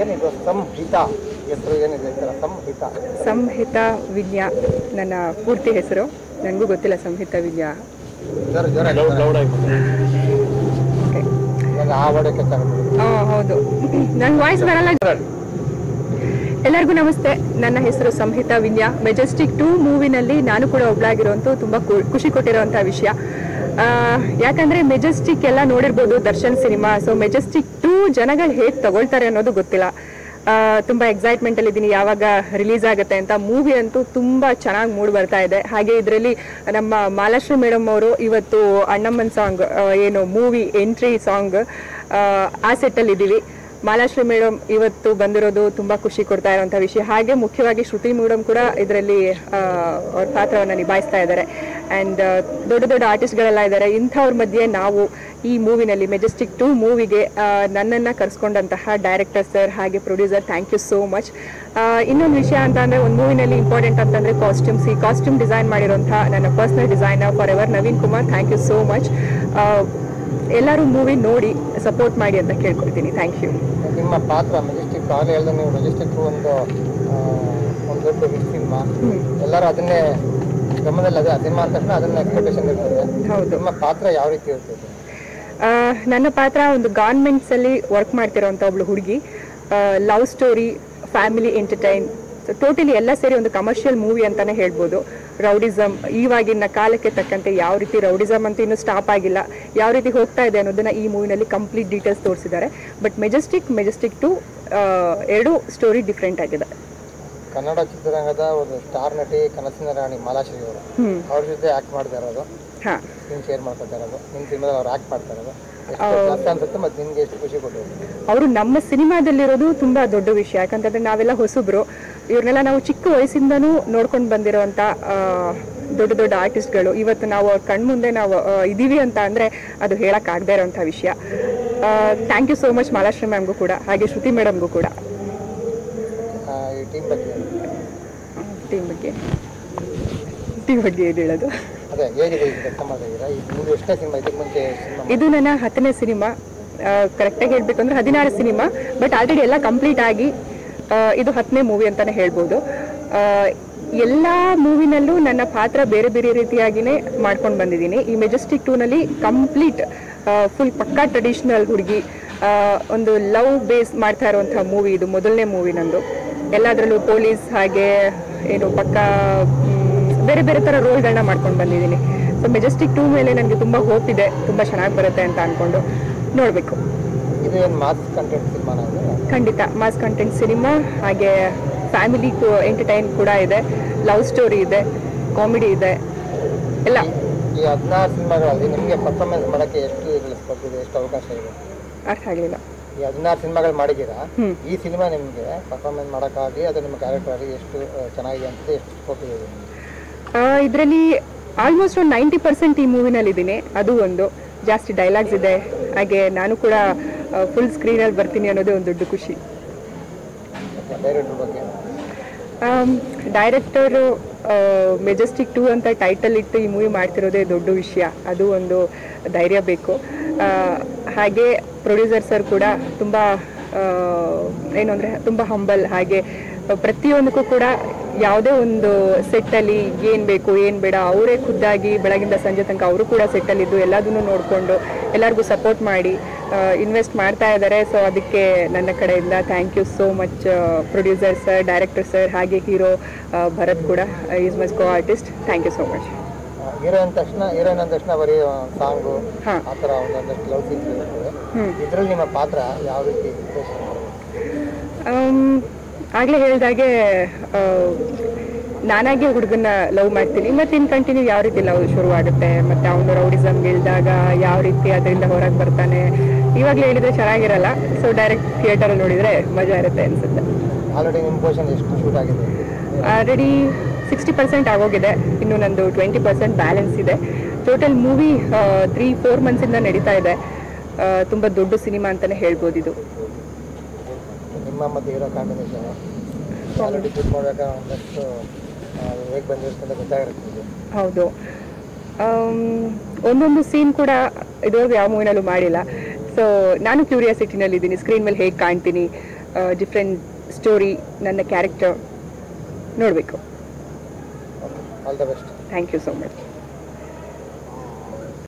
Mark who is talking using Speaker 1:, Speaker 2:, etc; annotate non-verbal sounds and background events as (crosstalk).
Speaker 1: ಏನಿದು? ಸಂಹಿತ. ಹೆಸರು ಏನಿದೆ? ಸಂಹಿತ.
Speaker 2: ಸಂಹಿತ ವಿದ್ಯ. ನನ್ನ ಪೂರ್ತಿ ಹೆಸರು. ನನಗೂ ಗೊತ್ತಿಲ್ಲ ಸಂಹಿತ ವಿದ್ಯ. ಹೌದು. (clears throat) ನನ್ನ ವಾಯ್ಸ್ ಬರಲ್ಲ. ಎಲ್ಲರಿಗೂ ನಮಸ್ತೆ. ನನ್ನ ಹೆಸರು ಸಂಹಿತಾ ವಿನ್ಯಾ ಮೆಜೆಸ್ಟಿಕ್ ಟೂ ಮೂವಿನಲ್ಲಿ ನಾನು ಕೂಡ ಒಬ್ಳಾಗಿರೋಂಥ ತುಂಬ ಖುಷಿ ಕೊಟ್ಟಿರುವಂಥ ವಿಷಯ. ಯಾಕಂದ್ರೆ ಮೆಜೆಸ್ಟಿಕ್ ಎಲ್ಲ ನೋಡಿರ್ಬೋದು Darshan cinema. So Majestic two ಜನಗಳು ಹೇಗೆ ತಗೊಳ್ತಾರೆ ಅನ್ನೋದು ಗೊತ್ತಿಲ್ಲ. ತುಂಬ ಎಕ್ಸೈಟ್ಮೆಂಟ್ ಅಲ್ಲಿ ಇದ್ದೀನಿ ಯಾವಾಗ ರಿಲೀಸ್ ಆಗುತ್ತೆ ಅಂತ ಮೂವಿ ಅಂತೂ ತುಂಬಾ ಚೆನ್ನಾಗಿ ಮೂಡ್ ಬರ್ತಾ ಇದೆ. ಹಾಗೆ ಇದರಲ್ಲಿ ನಮ್ಮ ಮಾಲಾಶ್ರೀ ಮೇಡಮ್ ಅವರು ಇವತ್ತು ಅಣ್ಣಮ್ಮನ್ ಸಾಂಗ್ ಏನು ಮೂವಿ ಎಂಟ್ರಿ ಸಾಂಗ್ ಆ ಸೆಟ್ಟಲ್ಲಿ ಇದ್ದೀವಿ. ಮಾಲಾಶ್ರೀ ಮೇಡಮ್ ಇವತ್ತು ಬಂದಿರೋದು ತುಂಬಾ ಖುಷಿ ಕೊಡ್ತಾ ಇರುವಂತ ವಿಷಯ. ಹಾಗೆ ಮುಖ್ಯವಾಗಿ ಶ್ರುತಿ ಮೇಡಮ್ ಕೂಡ ಇದರಲ್ಲಿ ಅವ್ರ ಪಾತ್ರವನ್ನು ನಿಭಾಯಿಸ್ತಾ ಇದ್ದಾರೆ. ಅಂಡ್ ದೊಡ್ಡ ದೊಡ್ಡ ಆರ್ಟಿಸ್ಟ್ಗಳೆಲ್ಲ ಇದ್ದಾರೆ. ಇಂಥವ್ರ ಮಧ್ಯೆ ನಾವು ಈ ಮೂವಿನಲ್ಲಿ, ಮೆಜೆಸ್ಟಿಕ್ ಟು ಮೂವಿಗೆ ನನ್ನನ್ನು ಕರೆಸ್ಕೊಂಡಂತಹ ಡೈರೆಕ್ಟರ್ ಸರ್ ಹಾಗೆ producer thank you so much ಇನ್ನೊಂದು ವಿಷಯ ಅಂತ ಒಂದು ಮೂವಿನಲ್ಲಿ ಇಂಪಾರ್ಟೆಂಟ್ ಅಂತಂದರೆ ಕಾಸ್ಟ್ಯೂಮ್ಸ್ ಈ ಕಾಸ್ಟ್ಯೂಮ್ ಡಿಸೈನ್ ಮಾಡಿರೋಂಥ ನನ್ನ personal designer forever Naveen Kumar thank you so much ಎಲ್ಲರೂ ಮೂವಿ ನೋಡಿ ಸಪೋರ್ಟ್ ಮಾಡಿ ಅಂತ ಕೇಳ್ಕೊಳ್ತೀನಿ. ಥ್ಯಾಂಕ್ ಯು
Speaker 1: ನಿಮ್ಮ ಪಾತ್ರ ಮೆಜೆಸ್ಟಿಕ್ ಆಗಲೇ ಹೇಳಿದ ನೀವು ಮೆಜೆಸ್ಟಿಕ್ ಒಂದು ಒಂದು ದೊಡ್ಡ ಹಿಟ್ ಸಿನಿಮಾ ಎಲ್ಲರೂ ಅದನ್ನೇ ಗಮನದಲ್ಲಿ ಅದೇ ಸಿನಿಮಾ ಅಂದ ತಕ್ಷಣ ಅದನ್ನ ಎಕ್ಸ್ಪೆಕ್ಟೇಷನ್ ಇರ್ತದೆ.
Speaker 2: ಹೌದು.
Speaker 1: ನಿಮ್ಮ ಪಾತ್ರ ಯಾವ ರೀತಿ ಇರ್ತದೆ?
Speaker 2: ನನ್ನ ಪಾತ್ರ ಒಂದು ಗಾರ್ಮೆಂಟ್ಸ್ ಅಲ್ಲಿ ವರ್ಕ್ ಮಾಡ್ತಿರೋಂತ ಒಬ್ಳು ಹುಡುಗಿ. Love story family entertain totally ಎಲ್ಲ ಸೇರಿ ಒಂದು ಕಮರ್ಷಿಯಲ್ ಮೂವಿ ಅಂತಾನೆ ಹೇಳ್ಬೋದು. ರೌಡಿಸಮ್ ಈವಾಗಿನ ಕಾಲಕ್ಕೆ ತಕ್ಕಂತೆ ಯಾವ ರೀತಿ ರೌಡಿಸಮ್ ಅಂತ ಇನ್ನೂ ಸ್ಟಾಪ್ ಆಗಿಲ್ಲ. ಯಾವ ರೀತಿ ಹೋಗ್ತಾ ಇದೆ ಅನ್ನೋದನ್ನು ಈ ಮೂವಿನಲ್ಲಿ ಕಂಪ್ಲೀಟ್ ಡೀಟೇಲ್ಸ್ ತೋರಿಸಿದ್ದಾರೆ. ಬಟ್ ಮೆಜೆಸ್ಟಿಕ್ ಮೆಜೆಸ್ಟಿಕ್ ಟು ಎರಡು ಸ್ಟೋರಿ ಡಿಫ್ರೆಂಟ್ ಆಗಿದೆ.
Speaker 1: ಕನ್ನಡ ಚಿತ್ರರಂಗದ ಒಂದು ಸ್ಟಾರ್ ನಟಿ ಕನಸಿನ ರಾಣಿ ಮಾಲಾಶ್ರೀ ಅವರು ಅವ್ರ ಜೊತೆ ಆಕ್ಟ್ ಮಾಡ್ತಾ ಇರೋದು.
Speaker 2: ಹಾಂ.
Speaker 1: ನೀನು ಶೇರ್ ಮಾಡ್ಕೊತಾ ಇರೋದು ನಿಮ್ಮ ಸಿನಿಮಾದಲ್ಲಿ ಅವ್ರು ಆಕ್ಟ್ ಮಾಡ್ತಾ ಇರೋದು ಕಷ್ಟ ಅನ್ಸುತ್ತೆ ಮತ್ತು ನಿಮ್ಗೆ ಎಷ್ಟು ಖುಷಿ ಕೊಟ್ಟಿದೆ
Speaker 2: ಅವರು ನಮ್ಮ ಸಿನಿಮಾದಲ್ಲಿರೋದು ತುಂಬಾ ದೊಡ್ಡ ವಿಷಯ ಯಾಕಂತಂದ್ರೆ ನಾವೆಲ್ಲ ಹೊಸಬ್ರು. ಇವ್ರನ್ನೆಲ್ಲ ನಾವು ಚಿಕ್ಕ ವಯಸ್ಸಿಂದನೂ ನೋಡ್ಕೊಂಡು ಬಂದಿರೋವಂಥ ದೊಡ್ಡ ದೊಡ್ಡ ಆರ್ಟಿಸ್ಟ್ಗಳು ಇವತ್ತು ನಾವು ಅವ್ರ ಕಣ್ಮುಂದೆ ನಾವು ಇದೀವಿ ಅಂತ ಅಂದ್ರೆ ಅದು ಹೇಳಕ್ ಆಗದೆ ಇರೋಂಥ ವಿಷಯ. Thank you so much Malashri ಮ್ಯಾಮ್ಗೂ ಕೂಡ ಹಾಗೆ ಶ್ರುತಿ ಮೇಡಮ್ಗೂ ಕೂಡ.
Speaker 1: ಟೀಮ್ ಬಗ್ಗೆ.
Speaker 2: ಟೀಮ್ ಬಗ್ಗೆ. ಟೀಮ್ ಬಗ್ಗೆ ಏನು ಹೇಳೋದು? ಇದು ನನ್ನ ಹತ್ತನೇ ಸಿನಿಮಾ. ಕರೆಕ್ಟಾಗಿ ಹೇಳ್ಬೇಕು ಅಂದ್ರೆ ಹದಿನಾರು ಸಿನಿಮಾ ಬಟ್ ಆಲ್ರೆಡಿ ಎಲ್ಲ ಕಂಪ್ಲೀಟ್ ಆಗಿ ಇದು ಹತ್ತನೇ ಮೂವಿ ಅಂತಾನೆ ಹೇಳ್ಬೋದು. ಎಲ್ಲ ಮೂವಿನಲ್ಲೂ ನನ್ನ ಪಾತ್ರ ಬೇರೆ ಬೇರೆ ರೀತಿಯಾಗಿನೇ ಮಾಡ್ಕೊಂಡು ಬಂದಿದ್ದೀನಿ. ಈ ಮೆಜೆಸ್ಟಿಕ್ ಟೂನಲ್ಲಿ ಕಂಪ್ಲೀಟ್ ಫುಲ್ ಪಕ್ಕಾ ಟ್ರೆಡಿಷ್ನಲ್ ಹುಡುಗಿ ಒಂದು ಲವ್ ಬೇಸ್ ಮಾಡ್ತಾ ಇರುವಂಥ ಮೂವಿ ಇದು ಮೊದಲನೇ ಮೂವಿ ನಂದು. ಎಲ್ಲದರಲ್ಲೂ ಪೊಲೀಸ್ ಹಾಗೆ, ಏನು ಪಕ್ಕ ಬೇರೆ ಬೇರೆ ಥರ ರೋಲ್ಗಳನ್ನ ಮಾಡ್ಕೊಂಡು ಬಂದಿದ್ದೀನಿ. ಸೊ ಮೆಜೆಸ್ಟಿಕ್ ಟೂ ಮೇಲೆ ನನಗೆ ತುಂಬ ಹೋಪ್ ಇದೆ ತುಂಬ ಚೆನ್ನಾಗಿ ಬರುತ್ತೆ ಅಂತ ಅಂದ್ಕೊಂಡು ನೋಡಬೇಕು. ಖಂಡಿತ ಮಾಸ್ ಕಂಟೆಂಟ್ ಸಿನಿಮಾ ಹಾಗೆ ಫ್ಯಾಮಿಲಿ ಎಂಟರ್ಟೈನ್ ಕೂಡ ಇದೆ ಲವ್ ಸ್ಟೋರಿ ಇದೆ ಕಾಮಿಡಿ ಇದೆ ಎಲ್ಲ.
Speaker 1: ಈ ಹದಿನಾರು ಸಿನಿಮಾಗಳಲ್ಲಿ ನಿಮಗೆ ಪರ್ಫಾರ್ಮೆನ್ಸ್ ಮಾಡೋಕ್ಕೆ ಎಷ್ಟು ಕೊಟ್ಟಿದೆ ಎಷ್ಟು ಅವಕಾಶ ಇದೆ?
Speaker 2: ಅರ್ಥ ಆಗಲಿಲ್ಲ.
Speaker 1: ಈ ಹದಿನಾರು ಸಿನಿಮಾಗಳು ಮಾಡಿದ್ದೀರಾ? ಈ ಸಿನಿಮಾ ನಿಮಗೆ ಪರ್ಫಾರ್ಮೆನ್ಸ್ ಮಾಡೋಕ್ಕಾಗಲಿ ಅದು ನಿಮ್ಮ ಕ್ಯಾರೆಕ್ಟರ್ ಎಷ್ಟು ಚೆನ್ನಾಗಿದೆ ಅಂತ ಎಷ್ಟು ನಿಮ್ಗೆ?
Speaker 2: ಇದರಲ್ಲಿ ಆಲ್ಮೋಸ್ಟ್ ಒಂದು ನೈಂಟಿ ಪರ್ಸೆಂಟ್ ಈ ಮೂವಿನಲ್ಲಿ ಇದ್ದೀನಿ ಅದು ಒಂದು. ಜಾಸ್ತಿ ಡೈಲಾಗ್ಸ್ ಇದೆ. ಹಾಗೆ ನಾನು ಕೂಡ ಫುಲ್ ಸ್ಕ್ರೀನಲ್ಲಿ ಬರ್ತೀನಿ ಅನ್ನೋದೇ ಒಂದು ದೊಡ್ಡ ಖುಷಿ.
Speaker 1: ಡೈರೆಕ್ಟರು
Speaker 2: ಮೆಜೆಸ್ಟಿಕ್ ಟೂ ಅಂತ ಟೈಟಲ್ ಇಟ್ಟು ಈ ಮೂವಿ ಮಾಡ್ತಿರೋದೇ ದೊಡ್ಡ ವಿಷಯ. ಅದು ಒಂದು ಧೈರ್ಯ ಬೇಕು. ಹಾಗೆ ಪ್ರೊಡ್ಯೂಸರ್ ಸರ್ ಕೂಡ ತುಂಬ ಏನು ಅಂದರೆ ತುಂಬ ಹಂಬಲ್ ಹಾಗೆ ಪ್ರತಿಯೊಂದಕ್ಕೂ ಕೂಡ ಯಾವುದೇ ಒಂದು ಸೆಟ್ಟಲ್ಲಿ ಏನು ಬೇಕು ಏನು ಬೇಡ ಅವರೇ ಖುದ್ದಾಗಿ ಬೆಳಗಿಂದ ಸಂಜೆ ತನಕ ಅವರು ಕೂಡ ಸೆಟ್ಟಲ್ಲಿದ್ದು ಎಲ್ಲದನ್ನು ನೋಡಿಕೊಂಡು ಎಲ್ಲರಿಗೂ ಸಪೋರ್ಟ್ ಮಾಡಿ ಇನ್ವೆಸ್ಟ್ ಮಾಡ್ತಾ ಇದ್ದಾರೆ. ಸೊ ಅದಕ್ಕೆ ನನ್ನ ಕಡೆಯಿಂದ thank you so much producer sir director sir ಹಾಗೆ ಹೀರೋ ಭರತ್ ಕೂಡ is my co artist thank you so much
Speaker 1: hero ಅಂದ ತಕ್ಷಣ ಹೀರೋಯಿನ್ ಅಂದ ತಕ್ಷಣ ಬರೀ ಸಾಂಗು ಆ ಥರ ಒಂದೊಂದಷ್ಟು ಲವ್ ಸೀನ್ಸ್ ಇದರಲ್ಲಿ ನಿಮ್ಮ ಪಾತ್ರ ಯಾವ ರೀತಿ
Speaker 2: ಆಗಲೇ ಹೇಳಿದಾಗೆ ನಾನಾಗೆ ಹುಡುಗನ್ನ ಲವ್ ಮಾಡ್ತೀನಿ. ಮತ್ತೆ ಇನ್ ಕಂಟಿನ್ಯೂ ಯಾವ ರೀತಿ ಲವ್ ಶುರುವಾಗುತ್ತೆ? ಮತ್ತೆ ಅವನು ರೌಡಿಸಮ್ ಇಳಿದಾಗ ಯಾವ ರೀತಿ ಅದರಿಂದ ಹೊರಗೆ ಬರ್ತಾನೆ? ಇವಾಗಲೇ ಹೇಳಿದ್ರೆ ಚೆನ್ನಾಗಿರಲ್ಲ. ಸೊ ಡೈರೆಕ್ಟ್ ಥಿಯೇಟರಲ್ಲಿ ನೋಡಿದ್ರೆ ಮಜಾ ಇರುತ್ತೆ ಅನ್ಸುತ್ತೆ.
Speaker 1: ಆಲ್ರೆಡಿ
Speaker 2: ಸಿಕ್ಸ್ಟಿ ಪರ್ಸೆಂಟ್ ಆಗೋಗಿದೆ. ಇನ್ನು ನಂದು ಟ್ವೆಂಟಿ ಪರ್ಸೆಂಟ್ ಬ್ಯಾಲೆನ್ಸ್ ಇದೆ. ಟೋಟಲ್ ಮೂವಿ ತ್ರೀ ಫೋರ್ ಮಂತ್ಸಿಂದ ನಡೀತಾ ಇದೆ. ತುಂಬಾ ತುಂಬ ದೊಡ್ಡ ಸಿನಿಮಾ ಅಂತಲೇ ಹೇಳ್ಬೋದು ಇದು.
Speaker 1: ನಿಮ್ಮ ಮತ್ತು ಹೀರೋ ಕಾಂಬಿನೇಷನ್ ಆಲ್ರೆಡಿ ಶೂಟ್ ಮಾಡುವಾಗ ಒಂದಷ್ಟು ಹೇಗೆ ಬಂದಿರುತ್ತೆ ಅಂತ ಗೊತ್ತಾಗಿರುತ್ತೆ.
Speaker 2: ಹೌದು. ಒಂದೊಂದು ಸೀನ್ ಕೂಡ ಇದುವರೆಗೂ ಯಾವ ಮೂವಿನಲ್ಲೂ ಮಾಡಿಲ್ಲ. ಸೊ ನಾನು ಕ್ಯೂರಿಯಾಸಿಟಿನಲ್ಲಿ ಇದ್ದೀನಿ ಸ್ಕ್ರೀನ್ ಮೇಲೆ ಹೇಗೆ ಕಾಣ್ತೀನಿ? ಡಿಫ್ರೆಂಟ್ ಸ್ಟೋರಿ ನನ್ನ ಕ್ಯಾರೆಕ್ಟರ್ ನೋಡಬೇಕು.
Speaker 1: All the best
Speaker 2: thank you so much